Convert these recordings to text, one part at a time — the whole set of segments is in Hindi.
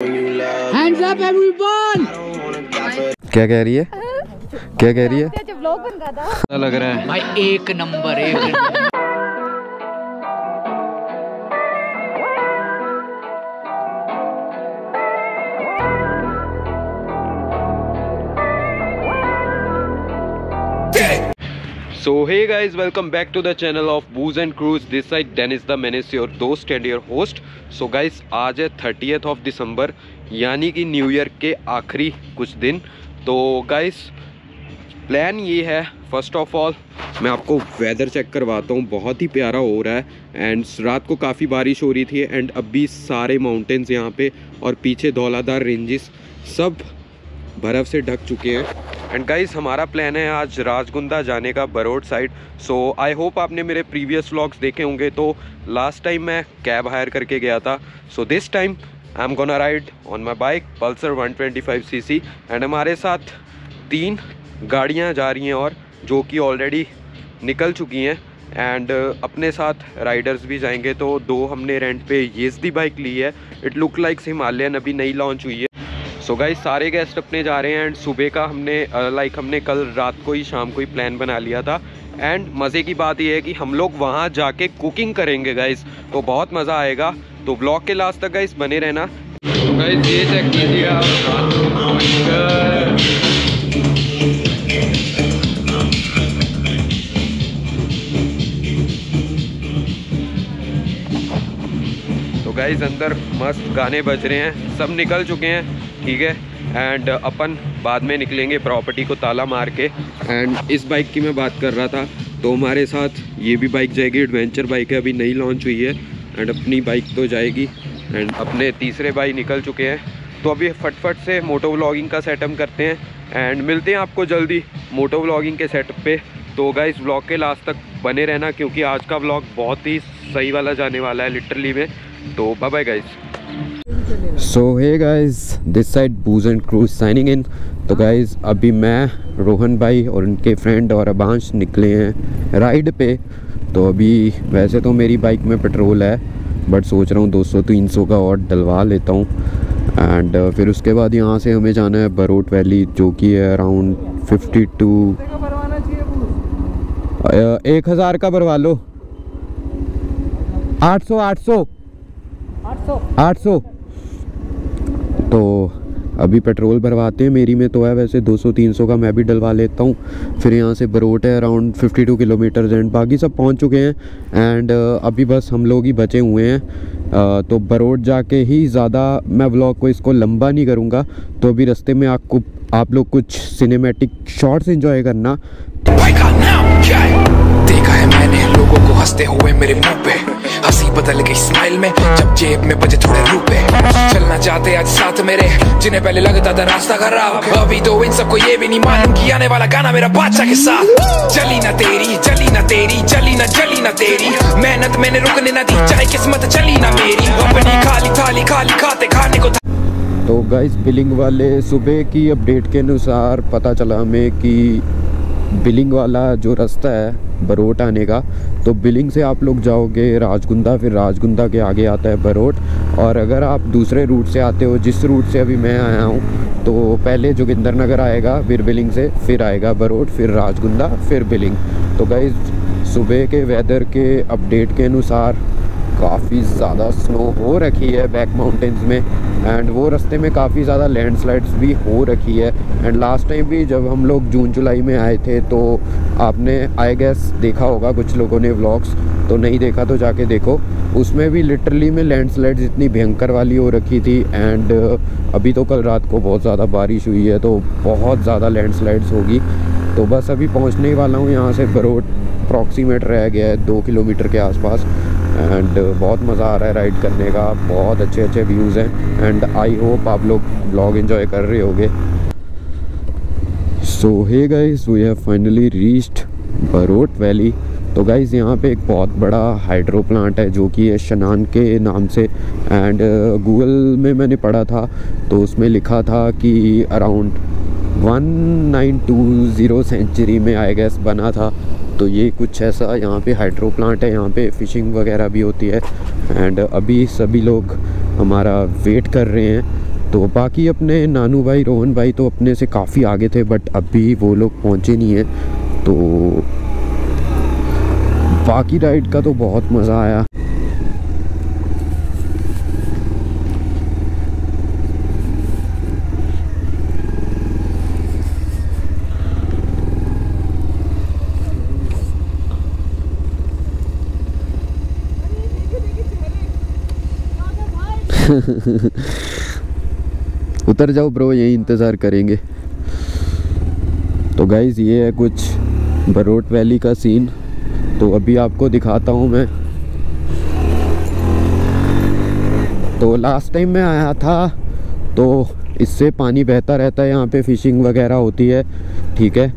Hands up everyone! क्या कह रही है? क्या कह रही है? त्याचे ब्लॉग बन रहा था? लग रहा है। भाई एक नंबर एक So hey guys, welcome back to the channel of Booze and Cruise. This side Dennis the Menace, your दोस्त and your host. So guys, आज है थर्टीथ ऑफ़ दिसंबर यानी कि न्यू ईयर के आखिरी कुछ दिन तो गाइस प्लान ये है फ़र्स्ट ऑफ़ ऑल मैं आपको वेदर चेक करवाता हूँ बहुत ही प्यारा हो रहा है एंड रात को काफ़ी बारिश हो रही थी एंड अभी सारे माउंटेन्स यहाँ पे और पीछे धौलाधार रेंजेस सब बर्फ़ से ढक चुके हैं एंड गाइस हमारा प्लान है आज राजगुंदा जाने का Barot side so I hope आपने मेरे प्रीवियस व्लॉग्स देखे होंगे. तो लास्ट टाइम मैं कैब हायर करके गया था. So this time I am gonna ride on my bike Pulsar 125 CC and हमारे साथ तीन गाड़ियाँ जा रही हैं और जो कि ऑलरेडी निकल चुकी हैं. एंड अपने साथ राइडर्स भी जाएँगे. तो दो हमने रेंट पे येजदी बाइक ली है. इट लुक लाइक्स हिमालयन अभी नई लॉन्च हुई है. सो so सारे गेस्ट अपने जा रहे हैं एंड सुबह का हमने लाइक हमने कल रात को ही, शाम को ही प्लान बना लिया था। एंड मज़े की बात यह है कि हम लोग वहाँ जाके कुकिंग करेंगे गाइस तो बहुत मज़ा आएगा। तो ब्लॉग के लास्ट तक गाइस बने रहना। तो गाइस ये चेक कीजिए गाइज़ अंदर मस्त गाने बज रहे हैं। सब निकल चुके हैं। ठीक है? एंड अपन बाद में निकलेंगे प्रॉपर्टी को ताला मार के। एंड इस बाइक की मैं बात कर रहा था तो हमारे साथ ये भी बाइक जाएगी एडवेंचर बाइक है, अभी नई लॉन्च हुई है। एंड अपनी बाइक तो जाएगी। एंड अपने तीसरे भाई निकल चुके हैं। तो अभी फटफट से मोटो व्लॉगिंग का सेटअप करते हैं। एंड मिलते हैं आपको जल्दी मोटो व्लॉगिंग के सेटअप पे। तो होगा इस व्लॉग के लास्ट तक बने रहना, क्योंकि आज का व्लॉग बहुत ही सही वाला जाने वाला है लिटरली में। तो bye bye guys so hey guys this side booze and cruise signing in तो गाइस अभी मैं रोहन भाई और उनके फ्रेंड और अबांश निकले हैं राइड पे। तो अभी वैसे तो मेरी बाइक में पेट्रोल है बट सोच रहा हूँ 200-300 का और डलवा लेता हूँ। एंड फिर उसके बाद यहाँ से हमें जाना है बरोट वैली जो कि है अराउंड 52 एक हज़ार का भरवा लो। आठ सौ। आठ सौ। आठ सौ। तो अभी पेट्रोल भरवाते हैं। मेरी में तो है वैसे 200-300 का मैं भी डलवा लेता हूँ। फिर यहाँ से बरोट है अराउंड 52 किलोमीटर एंड बाकी सब पहुँच चुके हैं। एंड अभी बस हम लोग ही बचे हुए हैं। Uh, तो बरोट जाके ही ज़्यादा मैं व्लॉग को इसको लंबा नहीं करूँगा। तो अभी रास्ते में आपको आप लोग कुछ सिनेमेटिक शॉट्स इंजॉय करना। देखा है मैंने लोगों को हँसते हुए मेरे मुँह पे। हँसी बदल गई स्माइल में, जब जेब में बजे थोड़े रुपए। चलना चाहते आज साथ मेरे, जिन्हें पहले लगता था रास्ता खराब। अभी तो इन सबको ये भी नहीं मालूम कि आने वाला गाना मेरा बादशाह के साथ। चली ना तेरी, चली ना तेरी, चली ना चली ना तेरी। मेहनत मैंने रुकने ना दी, चाहे किस्मत चली ना मेरी। अपनी खाली थाली खाली खाते खाने को तो गाइस बिलिंग वाले सुबह की अपडेट के अनुसार पता चला हमें कि बिलिंग वाला जो रास्ता है, बरोट आने का तो बिलिंग से आप लोग जाओगे राजगुंदा, फिर राजगुंदा के आगे आता है बरोट। और अगर आप दूसरे रूट से आते हो, जिस रूट से अभी मैं आया हूँ तो पहले जोगिंदर नगर आएगा, फिर बिलिंग से, फिर आएगा बरोट, फिर राजगुंदा, फिर बिलिंग तो गाइज़ सुबह के वेदर के अपडेट के अनुसार काफ़ी ज़्यादा स्नो हो रखी है बैक माउंटेन्स में एंड वो रास्ते में काफ़ी ज़्यादा लैंडस्लाइड्स भी हो रखी है। एंड लास्ट टाइम भी जब हम लोग जून, जुलाई में आए थे तो आपने आई गेस देखा होगा कुछ लोगों ने व्लॉग्स तो नहीं देखा तो जाके देखो। उसमें भी लिटरली में लैंडस्लाइड्स इतनी भयंकर वाली हो रखी थी एंड अभी तो कल रात को बहुत ज़्यादा बारिश हुई है तो बहुत ज़्यादा लैंडस्लाइड्स होगी। तो बस अभी पहुँचने ही वाला हूँ, यहाँ से बरोड अप्रॉक्सीमेट रह गया है, दो किलोमीटर के आसपास। एंड बहुत मज़ा आ रहा है राइड करने का। बहुत अच्छे अच्छे व्यूज़ हैं। एंड आई होप आप लोग ब्लॉग एंजॉय कर रहे होगे। So hey guys we have finally reached Barot valley तो गाइज़ यहाँ पे एक बहुत बड़ा हाइड्रो प्लांट है, जो कि है शनान के नाम से। एंड गूगल में मैंने पढ़ा था तो उसमें लिखा था कि अराउंड 1920 सेंचुरी में आई गैस बना था। तो ये कुछ ऐसा यहाँ पे हाइड्रो प्लांट है, यहाँ पे फ़िशिंग वगैरह भी होती है। एंड अभी सभी लोग हमारा वेट कर रहे हैं। तो बाकी अपने नानू भाई, रोहन भाई तो अपने से काफ़ी आगे थे बट अभी वो लोग पहुँचे नहीं हैं। तो बाकी राइड का तो बहुत मज़ा आया। उतर जाओ ब्रो, यही इंतज़ार करेंगे। तो गाइज़ ये है कुछ बरोट वैली का सीन तो अभी आपको दिखाता हूँ मैं। तो लास्ट टाइम मैं आया था तो इससे पानी बहता रहता है, यहाँ पे फिशिंग वगैरह होती है। ठीक है?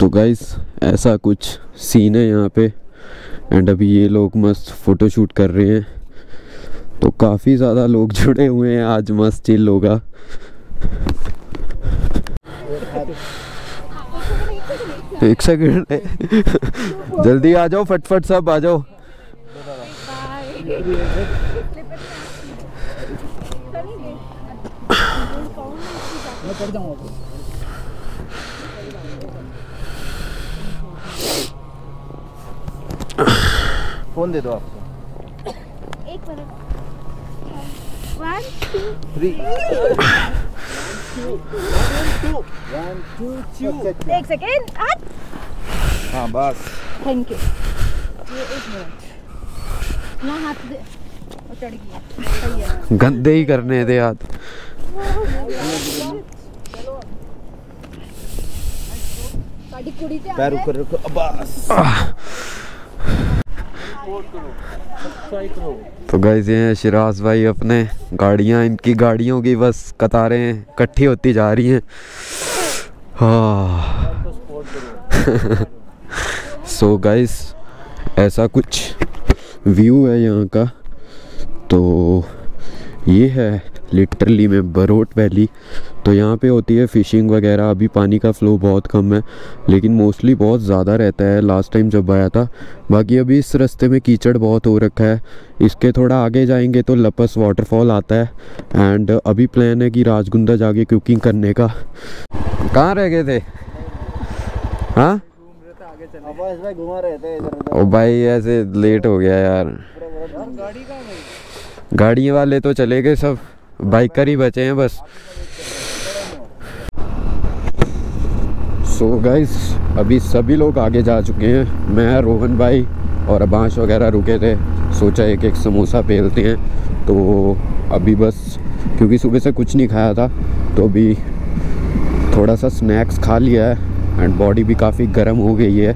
तो गाइस ऐसा कुछ सीन है यहाँ पे। एंड अभी ये लोग मस्त फ़ोटो शूट कर रहे हैं। तो काफ़ी ज़्यादा लोग जुड़े हुए हैं आज मस्त चिल होगा। एक सेकंड जल्दी आ जाओ फटफट सब आ जाओ। फ़ोन दे दो आपको। एक मिनट। वन टू थ्री एक सेकेंड हाँ बस थैंक यू ये एक मिनट। ना हाथ दे वो चढ़ गया गंदे ही करने दे हाथ। कुड़ी पैर ऊपर रखो। बस। तो गाइज़ ये हैं शिराज भाई अपने गाड़ियाँ, इनकी गाड़ियों की बस कतारें इकट्ठी होती जा रही हैं। हाँ। सो गाइज़ ऐसा कुछ व्यू है यहाँ का। तो ये है लिटरली में बरोट वैली तो यहाँ पे होती है फ़िशिंग वगैरह। अभी पानी का फ़्लो बहुत कम है लेकिन मोस्टली बहुत ज़्यादा रहता है। लास्ट टाइम जब आया था बाकी अभी इस रास्ते में कीचड़ बहुत हो रखा है। इसके थोड़ा आगे जाएँगे तो लपस वाटरफॉल आता है। एंड अभी प्लान है कि राजगुंदा जाके कुकिंग करने का। कहाँ रह गए थे? हाँ? घुमा रहे थे ओ भाई ऐसे लेट हो गया यार। गाड़ी वाले तो चले गए सब। बाइकर ही बचे हैं बस। सो so गाइस अभी सभी लोग आगे जा चुके हैं। मैं रोहन भाई और अबांश वगैरह रुके थे। सोचा एक एक समोसा पेलते हैं। तो अभी बस क्योंकि सुबह से कुछ नहीं खाया था तो अभी थोड़ा सा स्नैक्स खा लिया है एंड बॉडी भी काफ़ी गर्म हो गई है।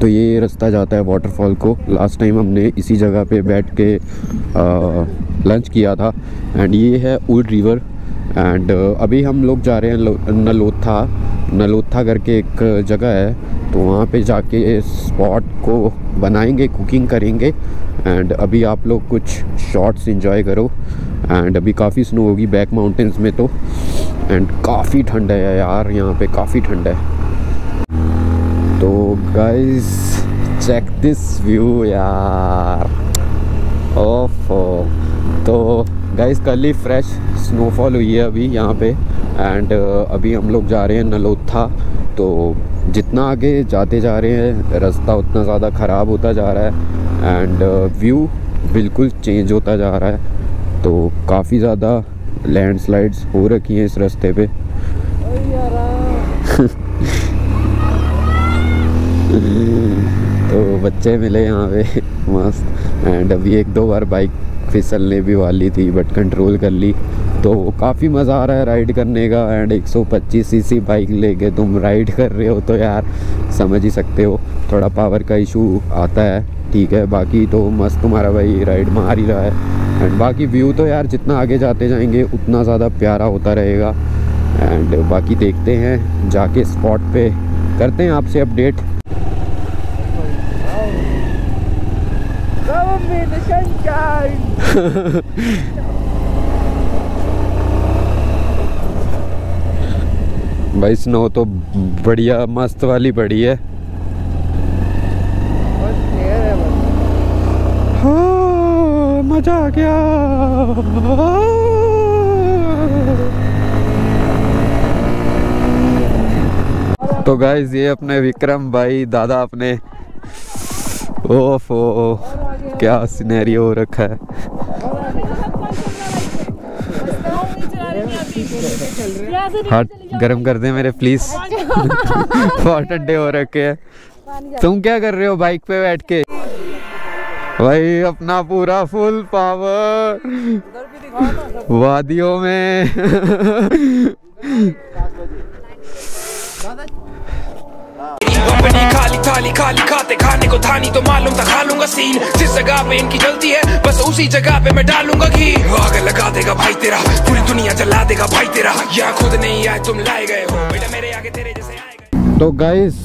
तो ये रास्ता जाता है वाटरफॉल को। लास्ट टाइम हमने इसी जगह पे बैठ के आ, लंच किया था। एंड ये है उल्ड रिवर एंड अभी हम लोग जा रहे हैं नलोथा नलोथा करके एक जगह है तो वहाँ पे जाके स्पॉट को बनाएँगे कुकिंग करेंगे। एंड अभी आप लोग कुछ शॉट्स इंजॉय करो। एंड अभी काफ़ी स्नो होगी बैक माउंटेन्स में तो। एंड काफ़ी ठंड है यार, यहाँ पे काफ़ी ठंड है। तो गाइस चेक दिस व्यू यार। ओफ तो गाइस कल ही फ्रेश स्नोफॉल हुई है अभी यहाँ पे एंड अभी हम लोग जा रहे हैं नलोथा तो जितना आगे जाते जा रहे हैं, रास्ता उतना ज़्यादा ख़राब होता जा रहा है एंड व्यू बिल्कुल चेंज होता जा रहा है। तो काफ़ी ज़्यादा लैंडस्लाइड्स हो रखी हैं इस रास्ते पे। तो बच्चे मिले यहाँ पे, मस्त। एंड अभी एक दो बार बाइक फिसलने भी वाली थी बट कंट्रोल कर ली। तो काफ़ी मज़ा आ रहा है राइड करने का एंड 125 सीसी बाइक लेके तुम राइड कर रहे हो तो यार, समझ ही सकते हो। थोड़ा पावर का इशू आता है, ठीक है। बाकी तो मस्त तुम्हारा भाई राइड मार ही रहा है। एंड बाकी व्यू तो यार जितना आगे जाते जाएँगे, उतना ज़्यादा प्यारा होता रहेगा। एंड बाकी देखते हैं, जाके स्पॉट पे। करते हैं आपसे अपडेट भाई स्नो तो बढ़िया मस्त वाली पड़ी है। हाँ, मज़ा आ गया। तो गाइज़ ये अपने विक्रम भाई दादा अपने। ओफो। क्या सिनेरियो हो रखा है? हाथ गर्म कर दे मेरे प्लीज़ बहुत ठंडे हो रखे हैं। तुम क्या कर रहे हो बाइक पे बैठ के? भाई, अपना पूरा फुल पावर वादियों में। थाली खाली खाते, खाने को थानी तो मालूम था, खा लूँगा सीन जिस जगह पे इनकी जलती है, बस उसी जगह पे मैं डालूँगा घी। आग लगा देगा भाई तेरा, पूरी दुनिया जला देगा भाई तेरा। यहाँ खुद नहीं आए तुम लाए गए हो। बेटा मेरे आगे तेरे जैसे तो गाइस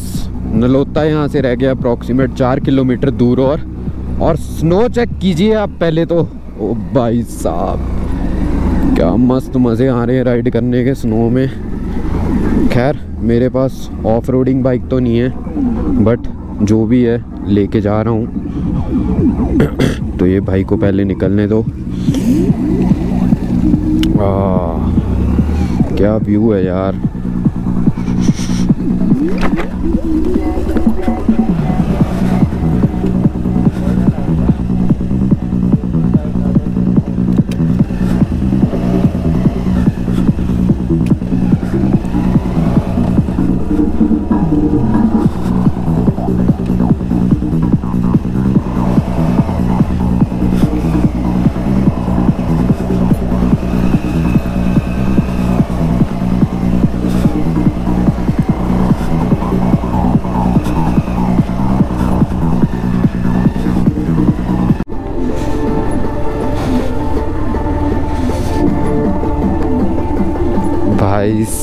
नलोता यहाँ से रह गया अप्रोक्सीमेट चार किलोमीटर दूर और और स्नो चेक कीजिए आप पहले तो। ओ भाई साहब, क्या मस्त मज़े आ रहे हैं राइड करने के स्नो में। खैर मेरे पास ऑफ़ रोडिंग बाइक तो नहीं है बट जो भी है लेके जा रहा हूँ। तो ये भाई को पहले निकलने दो। आ, क्या व्यू है यार?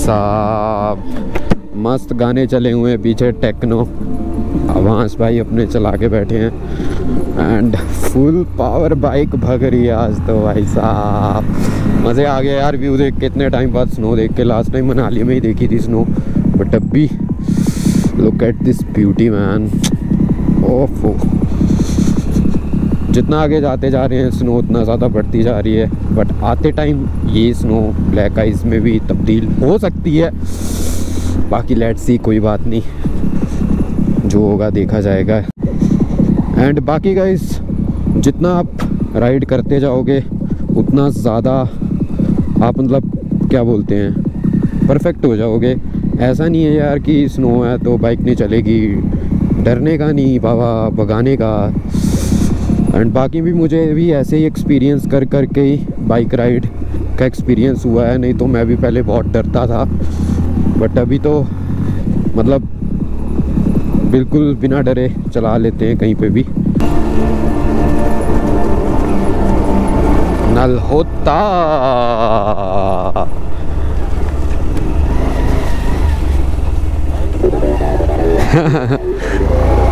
साहब। मस्त गाने चले हुए हैं पीछे टेक्नो आवास भाई अपने चला के बैठे हैं। एंड फुल पावर बाइक भग रही है आज तो भाई साहब। मज़े आ गए यार व्यू देख के। इतने टाइम बाद स्नो देख के। लास्ट टाइम मनाली में ही देखी थी स्नो बट अब भी look at this beauty man ओफो जितना आगे जाते जा रहे हैं स्नो उतना ज़्यादा बढ़ती जा रही है। बट आते टाइम ये स्नो ब्लैक आइस में भी तब्दील हो सकती है। बाकी लेट सी कोई बात नहीं। जो होगा देखा जाएगा। एंड बाकी गाइस जितना आप राइड करते जाओगे, उतना ज़्यादा आप मतलब क्या बोलते हैं परफेक्ट हो जाओगे। ऐसा नहीं है यार कि स्नो है तो बाइक नहीं चलेगी। डरने का नहीं, बाबा, भगाने का। एंड बाकी भी मुझे भी ऐसे ही एक्सपीरियंस कर कर के ही बाइक राइड का एक्सपीरियंस हुआ है। नहीं तो मैं भी पहले बहुत डरता था। बट अभी तो मतलब बिल्कुल बिना डरे चला लेते हैं कहीं पे भी। नल होता।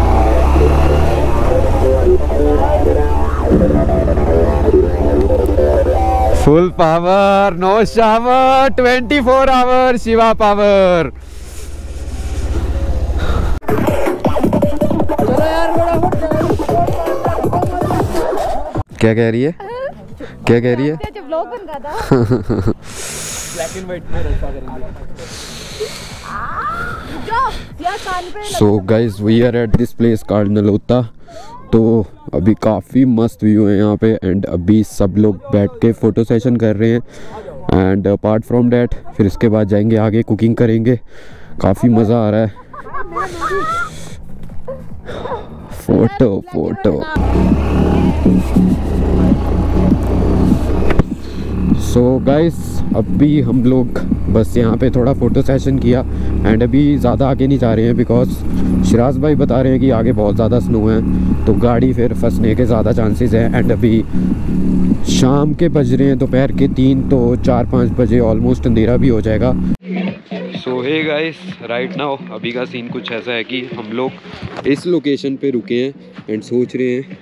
Full power no shower 24 hour Shiva power क्या कह रही है? क्या कह रही है? जब व्लॉग बन रहा था? जो यार कान पे so guys we are at this place called नलोता तो अभी काफ़ी मस्त व्यू है यहाँ पे एंड अभी सब लोग बैठ के फ़ोटो सेशन कर रहे हैं एंड अपार्ट फ्रॉम डैट फिर इसके बाद जाएँगे आगे कुकिंग करेंगे। काफ़ी मज़ा आ रहा है। फ़ोटो फ़ोटो सो गाइस अभी हम लोग बस यहाँ पे थोड़ा फ़ोटो सेशन किया एंड अभी ज़्यादा आगे नहीं जा रहे हैं बिकॉज़ शिराज भाई बता रहे हैं कि आगे बहुत ज़्यादा स्नो है तो गाड़ी फिर फंसने के ज़्यादा चांसेस हैं एंड अभी शाम के बज रहे हैं, दोपहर के तीन तो चार पाँच बजे ऑलमोस्ट अंधेरा भी हो जाएगा। So hey guys right now अभी का सीन कुछ ऐसा है कि हम लोग इस लोकेशन पे रुके हैं एंड सोच रहे हैं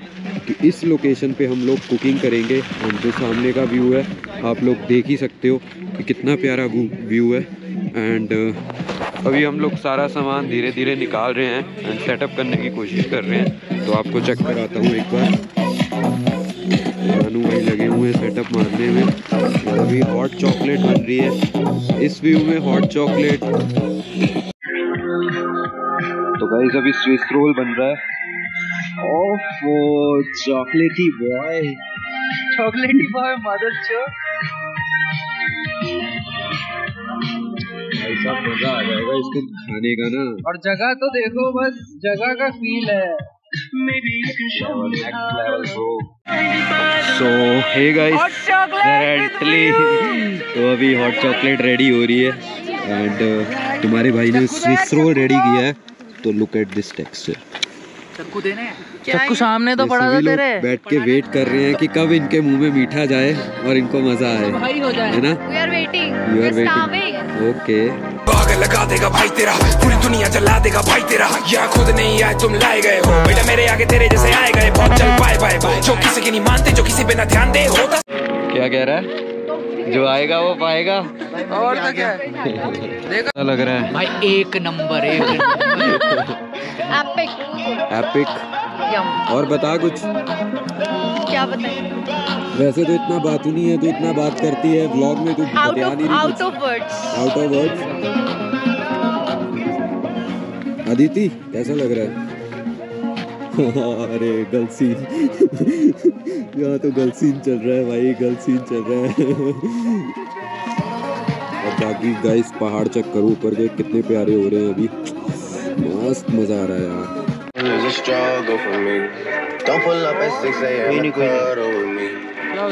कि इस लोकेशन पे हम लोग कुकिंग करेंगे एंड जो सामने का व्यू है आप लोग देख ही सकते हो कि कितना प्यारा व्यू है। एंड अभी हम लोग सारा सामान धीरे धीरे निकाल रहे हैं एंड सेटअप करने की कोशिश कर रहे हैं। तो आपको चेक कराता हूँ एक बार। भाई में सेटअप मारने में। अभी हॉट चॉकलेट बन रही है। इस व्यू में हॉट चॉकलेट तो भाई अभी स्विस रोल बन रहा है। वो चॉकलेटी बॉय चॉकलेटी बॉय मदर चो। ऐसा मज़ा आ जाएगा इसको खाने का ना। और जगह तो देखो बस जगह का फील है। सो हे गाइस तो अभी हॉट चॉकलेट रेडी हो रही है। एंड तुम्हारे भाई ने स्विस रोल रेडी किया है। तो लुक एट दिस टेक्सचर चक्कू देने चक्कू सामने तो पड़ा था तेरे। बैठ के वेट कर रहे हैं कि कब इनके मुँह में मीठा जाए और इनको मज़ा आए। भाई हो जाए। है ना? We are waiting. You are waiting okay बाग लगा देगा भाई तेरा। पूरी दुनिया जला देगा भाई तेरा। यहाँ खुद नहीं आए तुम लाए गए हो। बेटा मेरे आगे तेरे जैसे आए गए। बहुत चल बाय बाय बाय जो किसी की नहीं मानते जो किसी पे ना ध्यान दे होता क्या कह रहा है? जो आएगा वो पाएगा। और तो क्या? देखो अच्छा लग रहा है? भाई एक नंबर एक नंबर। Epic. एपिक और बता कुछ। क्या बताएँ? वैसे तो इतना बात ही नहीं है तो इतना बात करती है व्लॉग में तू बता नहीं रही out of out of words Aditi कैसा लग रहा है? अरे गर्ल सीन यहाँ तो गर्ल सीन चल रहा है भाई गर्ल सीन चल रहा है। और बाकी गाइस पहाड़ चेक करो ऊपर के कितने प्यारे हो रहे हैं अभी। मस्त मजा आ रहा है यार It's a struggle for me. Don't pull up at 6 a.m. and cuddle with me.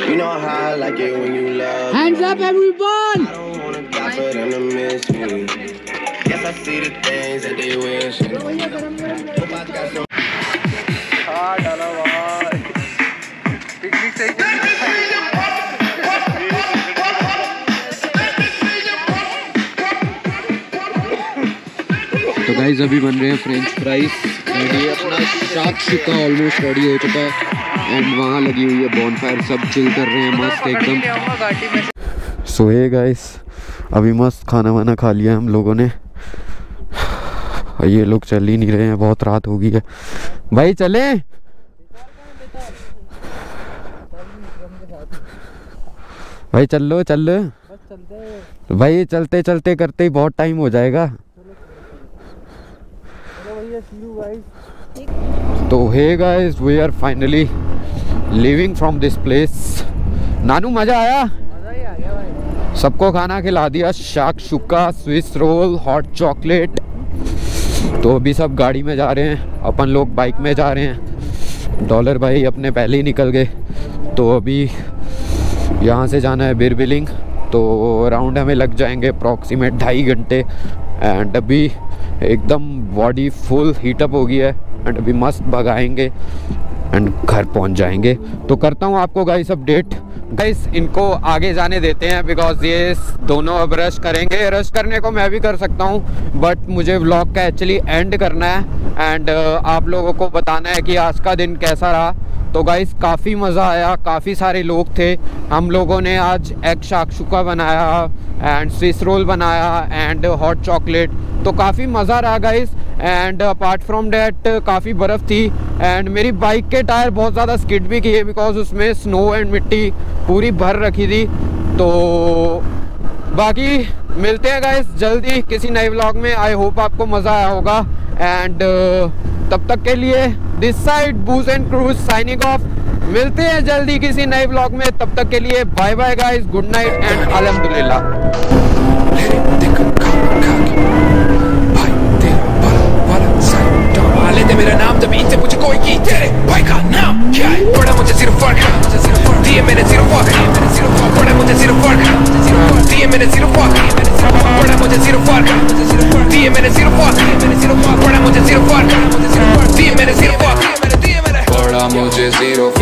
You know how I like it when you love me. Hands up everyone I don't wanna die for them to miss me. Yes, I see the things that they wish. guys अभी बन रहे हैं फ्रेंच फ्राइज रेडी है अपना शाक शुका ऑलमोस्ट रेडी हो चुका है. एंड वहाँ लगी हुई है बॉन फायर सब चिल कर रहे हैं मस्त एकदम. सो हे गाइस अभी मस्त खाना वाना खा लिया हम लोगों ने. ये लोग चल ही नहीं रहे हैं. बहुत रात हो गई है. भाई, चले. भाई, चल लो चल. लो भाई चलते चलते करते ही बहुत टाइम हो जाएगा. तो hey guys we are finally leaving from this place नानू, मज़ा आया? सबको खाना खिला दिया, shakshuka, Swiss roll hot chocolate तो अभी सब गाड़ी में जा रहे हैं, अपन लोग बाइक में जा रहे हैं। डॉलर भाई अपने पहले ही निकल गए। तो अभी यहाँ से जाना है बिरबिलिंग। तो राउंड हमें लग जाएँगे अप्रॉक्सीमेट ढाई घंटे। एंड अभी एकदम बॉडी फुल हीटअप हो गई है एंड अभी मस्त भगाएँगे एंड घर पहुँच जाएँगे। तो करता हूँ आपको गाइस अपडेट गाइस इनको आगे जाने देते हैं बिकॉज़ ये दोनों अब रश करेंगे। रश करने को मैं भी कर सकता हूँ बट मुझे ब्लॉग का एक्चुअली एंड करना है एंड आप लोगों को बताना है कि आज का दिन कैसा रहा। तो गाइस काफ़ी मज़ा आया, काफ़ी सारे लोग थे। हम लोगों ने आज एग शाकशुका बनाया एंड स्विस रोल बनाया एंड हॉट चॉकलेट तो काफ़ी मज़ा रहा guys and apart from that काफ़ी बर्फ़ थी। एंड मेरी बाइक के टायर बहुत ज़्यादा स्किड भी किए बिकॉज़ उसमें स्नो एंड मिट्टी पूरी भर रखी थी। तो बाकी मिलते हैं गाइस जल्दी किसी नए व्लॉग में। आई होप आपको मज़ा आया होगा। एंड तब तक के लिए this side booze and cruise signing off मिलते हैं जल्दी किसी नए ब्लॉग में। तब तक के लिए bye bye guys good night and अल्हम्दुलिल्लाह। पड़ा